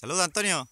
Saluda, Antonio.